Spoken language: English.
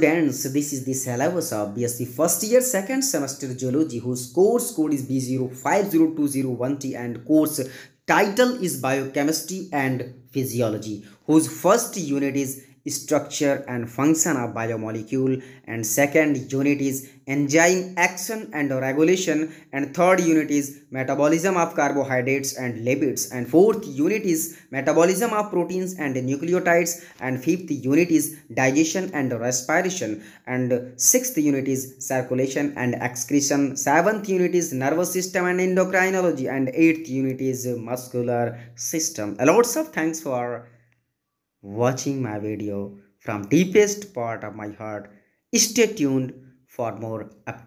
Students, this is the syllabus of BSc first year second semester zoology whose course code is B050201T and course title is biochemistry and physiology whose first unit is structure and function of biomolecule. And second unit is enzyme action and regulation. And third unit is metabolism of carbohydrates and lipids. And fourth unit is metabolism of proteins and nucleotides. And fifth unit is digestion and respiration. And sixth unit is circulation and excretion. Seventh unit is nervous system and endocrinology. And eighth unit is muscular system. A lots of thanks for watching my video from deepest part of my heart. Stay tuned for more updates